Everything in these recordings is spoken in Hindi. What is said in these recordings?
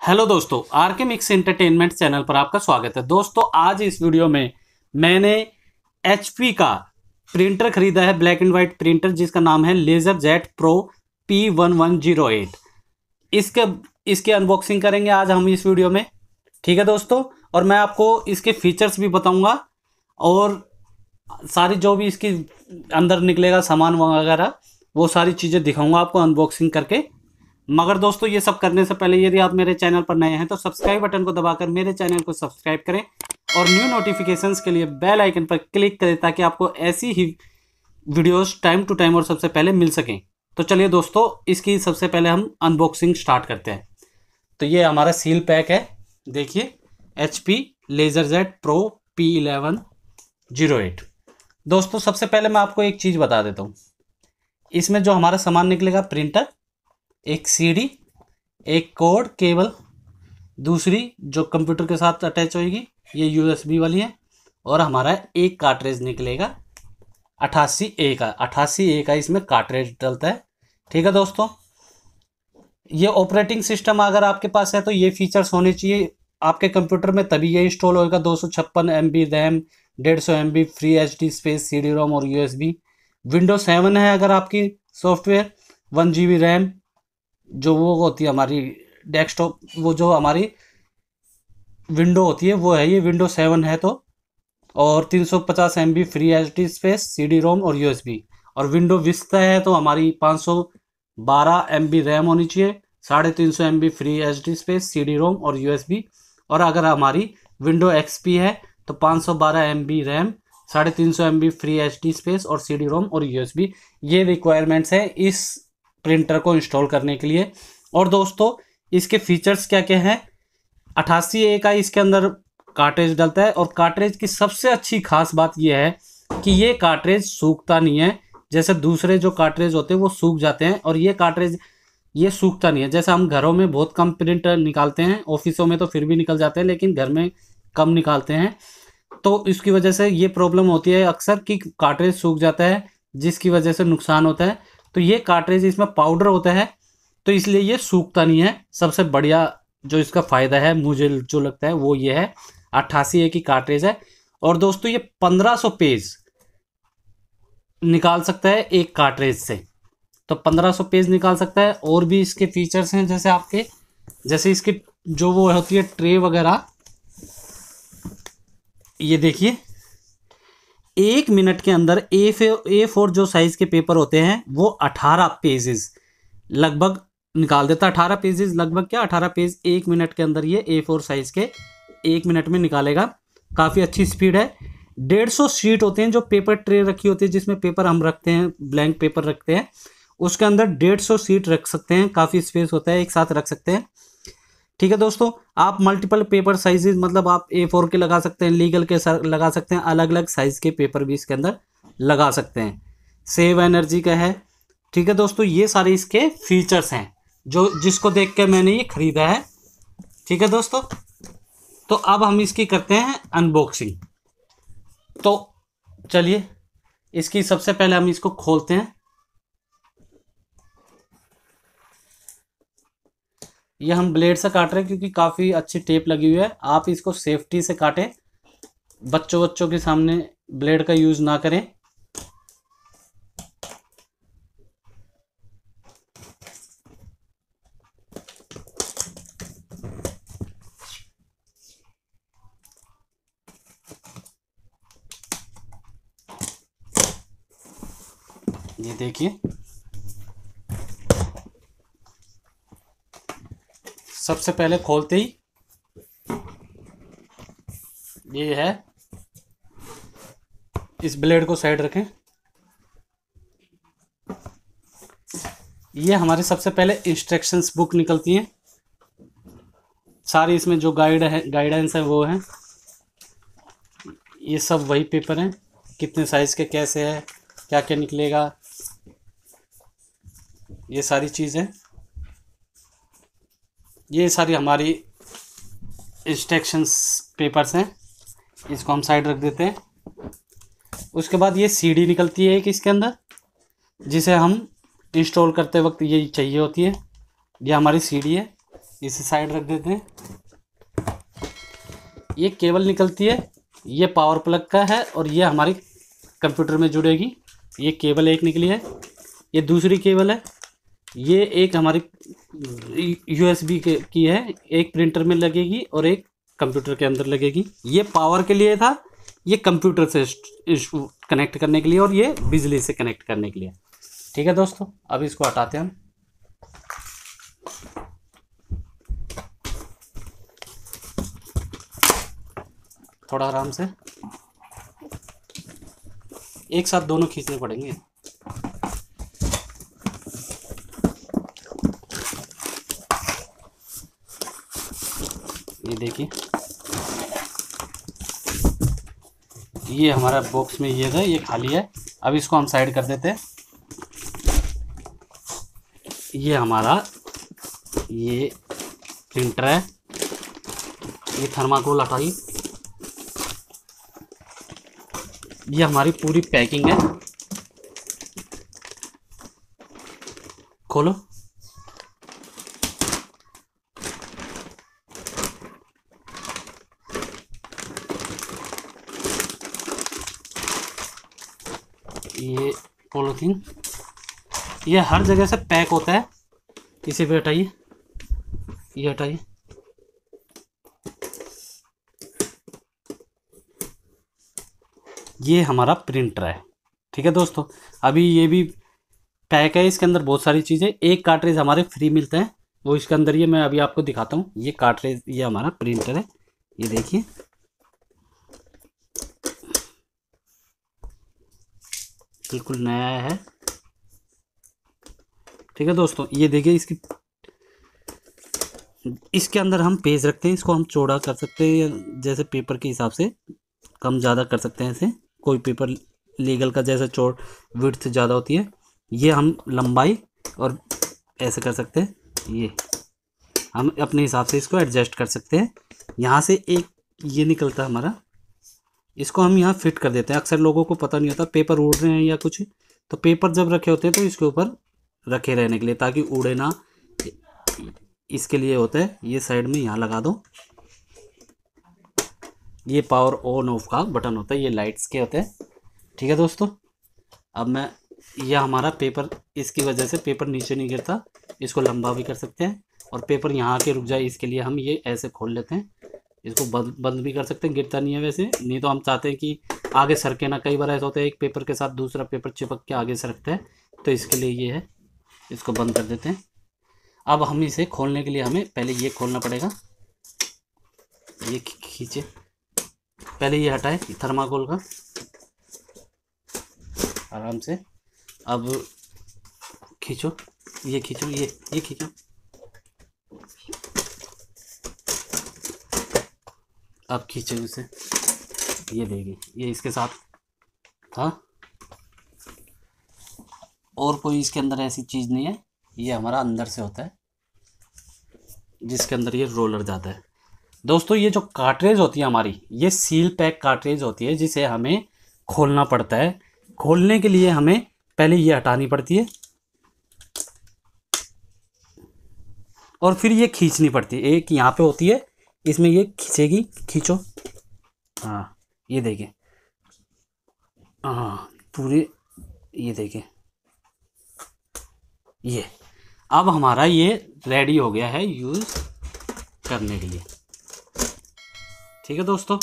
हेलो दोस्तों आर के मिक्स एंटरटेनमेंट चैनल पर आपका स्वागत है। दोस्तों, आज इस वीडियो में मैंने एचपी का प्रिंटर खरीदा है, ब्लैक एंड वाइट प्रिंटर, जिसका नाम है laser jet pro P one one zero eight इसके इसके अनबॉक्सिंग करेंगे आज हम इस वीडियो में। ठीक है दोस्तों? और मैं आपको इसके फीचर्स भी बताऊँगा, और सारी जो भी इसकी अंदर निकलेगा सामान वगैरह, वो सारी चीज़ें दिखाऊँगा आपको अनबॉक्सिंग करके। मगर दोस्तों, ये सब करने से पहले यदि आप मेरे चैनल पर नए हैं तो सब्सक्राइब बटन को दबाकर मेरे चैनल को सब्सक्राइब करें और न्यू नोटिफिकेशंस के लिए बेल आइकन पर क्लिक करें ताकि आपको ऐसी ही वीडियोस टाइम टू टाइम और सबसे पहले मिल सकें। तो चलिए दोस्तों, इसकी सबसे पहले हम अनबॉक्सिंग स्टार्ट करते हैं। तो ये हमारा सील पैक है। देखिए H P laser jet pro P eleven zero eight दोस्तों, सबसे पहले मैं आपको एक चीज़ बता देता हूँ। इसमें जो हमारा सामान निकलेगा प्रिंटर एक सीडी एक कोड, केबल, दूसरी जो कंप्यूटर के साथ अटैच होगी ये यूएसबी वाली है, और हमारा एक कार्टरेज निकलेगा, अठासी ए का, अठासी ए का इसमें कार्टरेज डलता है। ठीक है दोस्तों? ये ऑपरेटिंग सिस्टम अगर आपके पास है तो ये फीचर्स होने चाहिए। आपके कंप्यूटर में तभी ये इंस्टॉल होएगा, दो सौ छप्पन एम बी रैम डेढ़ सौ M B free H D space C D ROM और U S B window seven है अगर आपकी software one G B RAM जो वो होती है हमारी डेस्कटॉप वो जो हमारी विंडो होती है, वो है ये विंडो सेवन है तो और तीन सौ पचास M B free H D space C D ROM और यू एस बी और विंडो विस्ता है तो हमारी पाँच सौ बारह एम बी रैम होनी चाहिए, साढ़े तीन सौ M B free H D space C D ROM और यू एस बी और अगर हमारी विंडो एक्स पी है तो पाँच सौ बारह एम बी रैम साढ़े तीन सौ M B free H D space और सी डी रोम और यू एस बी ये रिक्वायरमेंट्स हैं इस प्रिंटर को इंस्टॉल करने के लिए। और दोस्तों, इसके फीचर्स क्या क्या हैं? अठासी ए का इसके अंदर कार्ट्रेज डलता है। और कार्ट्रेज की सबसे अच्छी खास बात यह है कि ये कार्ट्रेज सूखता नहीं है। जैसे दूसरे जो कार्ट्रेज होते हैं, वो सूख जाते हैं। और ये कार्ट्रेज, ये सूखता नहीं है। जैसे हम घरों में बहुत कम प्रिंटर निकालते हैं, ऑफिसों में तो फिर भी निकल जाते हैं, लेकिन घर में कम निकालते हैं। तो इसकी वजह से ये प्रॉब्लम होती है अक्सर कि कार्ट्रेज सूख जाता है, जिसकी वजह से नुकसान होता है। तो ये कार्ट्रेज इसमें पाउडर होता है तो इसलिए ये सूखता नहीं है। सबसे बढ़िया जो इसका फ़ायदा है, मुझे जो लगता है, वो ये है, अट्ठासी ए की कार्ट्रेज है। और दोस्तों, ये पंद्रह सौ पेज निकाल सकता है एक कार्ट्रेज से। तो पंद्रह सौ पेज निकाल सकता है, और भी इसके फीचर्स हैं जैसे आपके, जैसे इसकी जो वो होती है ट्रे वगैरह। ये देखिए एक मिनट के अंदर ए ए फोर जो साइज़ के पेपर होते हैं, वो अठारह पेजेस लगभग निकाल देता अठारह पेजेस लगभग क्या? अठारह पेज एक मिनट के अंदर ये ए फोर साइज़ के एक मिनट में निकालेगा। काफ़ी अच्छी स्पीड है। डेढ़ सौ शीट होते हैं जो पेपर ट्रे रखी होती है, जिसमें पेपर हम रखते हैं ब्लैंक पेपर रखते हैं। उसके अंदर डेढ़ सौ सीट रख सकते हैं, काफ़ी स्पेस होता है, एक साथ रख सकते हैं। ठीक है दोस्तों, आप मल्टीपल पेपर साइजेज मतलब आप ए फोर के लगा सकते हैं लीगल के लगा सकते हैं अलग अलग साइज़ के पेपर भी इसके अंदर लगा सकते हैं। सेव एनर्जी का है। ठीक है दोस्तों, ये सारे इसके फीचर्स हैं, जो जिसको देख के मैंने ये ख़रीदा है। ठीक है दोस्तों तो अब हम इसकी करते हैं अनबॉक्सिंग तो चलिए, इसकी सबसे पहले हम इसको खोलते हैं। ये हम ब्लेड से काट रहे हैं क्योंकि काफ़ी अच्छी टेप लगी हुई है। आप इसको सेफ्टी से काटें। बच्चों बच्चों के सामने ब्लेड का यूज़ ना करें। ये देखिए। सबसे पहले खोलते ही ये है। इस ब्लेड को साइड रखें। ये हमारे सबसे पहले इंस्ट्रक्शंस बुक निकलती हैं। सारी इसमें जो गाइड है गाइडेंस है वो है। ये सब वही पेपर हैं। कितने साइज़ के कैसे है क्या क्या निकलेगा। ये सारी चीज़ें। ये सारी हमारी इंस्ट्रक्शंस पेपर्स हैं। इसको हम साइड रख देते हैं। उसके बाद ये सीडी निकलती है एक इसके अंदर, जिसे हम इंस्टॉल करते वक्त ये चाहिए होती है। ये हमारी सीडी है, इसे साइड रख देते हैं। ये केबल निकलती है, ये पावर प्लग का है और ये हमारी कंप्यूटर में जुड़ेगी। ये केबल एक निकली है, ये दूसरी केबल है। ये एक हमारी यूएसबी के है, एक प्रिंटर में लगेगी और एक कंप्यूटर के अंदर लगेगी। ये पावर के लिए था, ये कंप्यूटर से कनेक्ट करने के लिए और ये बिजली से कनेक्ट करने के लिए। ठीक है दोस्तों, अब इसको हटाते हैं हम। थोड़ा आराम से। एक साथ दोनों खींचने पड़ेंगे। देखिए ये हमारा बॉक्स में ये था, ये खाली है। अब इसको हम साइड कर देते हैं। ये हमारा, ये प्रिंटर है। ये थर्माकोल हटाई ये हमारी पूरी पैकिंग है। खोलो। ये पोलोथीन। ये हर जगह से पैक होता है। इसे भी हटाइए। ये हटाइए। ये हमारा प्रिंटर है। ठीक है दोस्तों, अभी ये भी पैक है। इसके अंदर बहुत सारी चीज़ें। एक कार्ट्रेज हमारे फ्री मिलते हैं। वो इसके अंदर ये मैं अभी आपको दिखाता हूँ। ये कार्ट्रेज ये हमारा प्रिंटर है। ये देखिए। बिल्कुल नया है। ठीक है दोस्तों, ये देखिए इसकी, इसके अंदर हम पेज रखते हैं, इसको हम चौड़ा कर सकते हैं जैसे पेपर के हिसाब से, कम ज़्यादा कर सकते हैं इसे कोई पेपर लीगल का जैसे चौड़ विड्थ ज़्यादा होती है, ये हम लंबाई और ऐसे कर सकते हैं, ये। हम अपने हिसाब से इसको एडजस्ट कर सकते हैं। यहाँ से एक ये निकलता हमारा इसको हम यहाँ फिट कर देते हैं। अक्सर लोगों को पता नहीं होता, पेपर उड़ रहे हैं या कुछ। तो पेपर जब रखे होते हैं तो इसके ऊपर रखे रहने के लिए, ताकि उड़े ना। इसके लिए होता है, ये साइड में यहाँ लगा दो। ये पावर ऑन ऑफ़ का बटन होता है, ये लाइट्स के होते हैं। ठीक है दोस्तों? अब मैं यह हमारा पेपर, इसकी वजह से पेपर नीचे नहीं गिरता। इसको लंबा भी कर सकते हैं, और पेपर यहाँ के रुक जाए, इसके लिए हम ये ऐसे खोल लेते हैं। इसको बंद बंद भी कर सकते हैं, गिरता नहीं है वैसे। नहीं तो हम चाहते हैं कि आगे सरके ना, कई बार ऐसा होता है, एक पेपर के साथ दूसरा पेपर चिपक के आगे सरकता है तो इसके लिए ये है, इसको बंद कर देते हैं। अब हम इसे खोलने के लिए हमें पहले ये खोलना पड़ेगा। ये खींचे। पहले ये हटाए थर्माकोल का। आराम से। अब खींचो, ये खींचो, ये ये खींचो। अब खींचो इसे ये देगी। ये इसके साथ था। और कोई इसके अंदर ऐसी चीज़ नहीं है। ये हमारा अंदर से होता है, जिसके अंदर ये रोलर जाता है। दोस्तों, ये जो कार्ट्रेज होती है हमारी, ये सील पैक कार्ट्रेज होती है, जिसे हमें खोलना पड़ता है। खोलने के लिए हमें पहले ये हटानी पड़ती है। और फिर ये खींचनी पड़ती है। एक यहाँ पे होती है इसमें ये खींचेगी, खींचो। हाँ ये देखिए हाँ पूरे, ये देखिए ये, अब हमारा ये रेडी हो गया है यूज़ करने के लिए। ठीक है दोस्तों?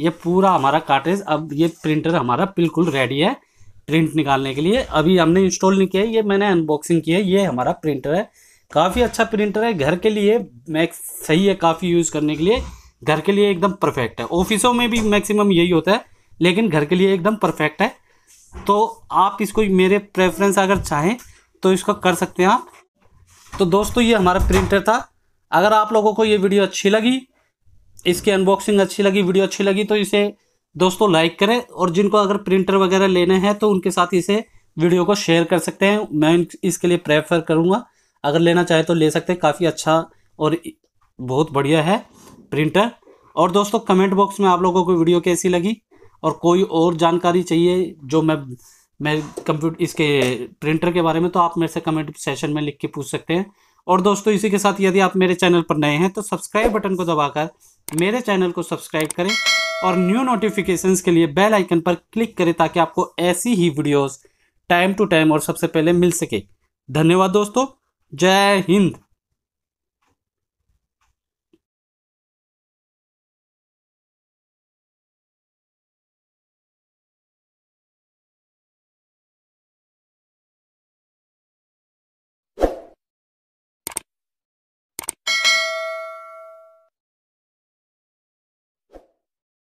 ये पूरा हमारा कार्टेज अब ये प्रिंटर हमारा बिल्कुल रेडी है प्रिंट निकालने के लिए। अभी हमने इंस्टॉल नहीं किया है ये मैंने अनबॉक्सिंग की है, ये हमारा प्रिंटर है। काफ़ी अच्छा प्रिंटर है, घर के लिए मैक्स सही है काफ़ी यूज़ करने के लिए। घर के लिए एकदम परफेक्ट है। ऑफिसों में भी मैक्सिमम यही होता है, लेकिन घर के लिए एकदम परफेक्ट है। तो आप इसको मेरे प्रेफरेंस अगर चाहें तो इसको कर सकते हैं आप। तो दोस्तों, ये हमारा प्रिंटर था। अगर आप लोगों को ये वीडियो अच्छी लगी, इसकी अनबॉक्सिंग अच्छी लगी वीडियो अच्छी लगी तो इसे दोस्तों लाइक करें और जिनको अगर प्रिंटर वगैरह लेने हैं तो उनके साथ इसे वीडियो को शेयर कर सकते हैं। मैं इसके लिए प्रेफर करूँगा। अगर लेना चाहे तो ले सकते हैं। काफ़ी अच्छा और बहुत बढ़िया है प्रिंटर। और दोस्तों कमेंट बॉक्स में आप लोगों को वीडियो कैसी लगी? और कोई और जानकारी चाहिए जो मैं मैं कंप्यूटर इसके प्रिंटर के बारे में तो आप मेरे से कमेंट सेशन में लिख के पूछ सकते हैं। और दोस्तों, इसी के साथ यदि आप मेरे चैनल पर नए हैं तो सब्सक्राइब बटन को दबाकर मेरे चैनल को सब्सक्राइब करें और न्यू नोटिफिकेशंस के लिए बेल आइकन पर क्लिक करें ताकि आपको ऐसी ही वीडियोस टाइम टू टाइम और सबसे पहले मिल सके। धन्यवाद दोस्तों। जय हिंद।